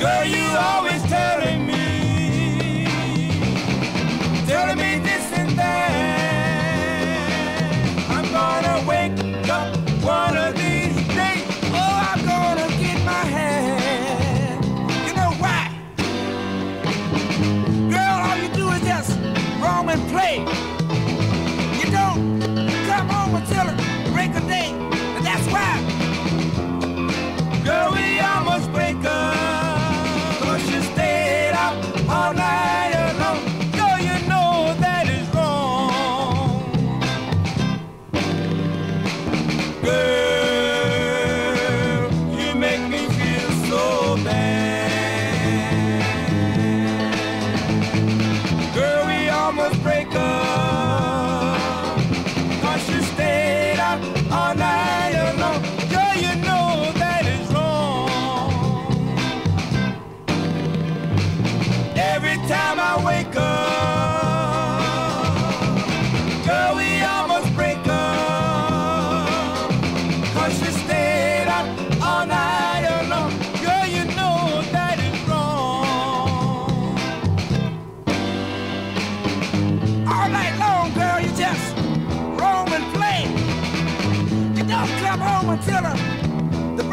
Girl, you always telling me, telling me this and that. I'm gonna wake up one of these days. Oh, I'm gonna get my hand. You know why? Girl, all you do is just roam and play. You don't come home until break of day. Time I wake up, girl, we almost break up. Cause you stayed up all night alone. Girl, you know that is wrong. All night long, girl, you just roam and play. You don't come home until the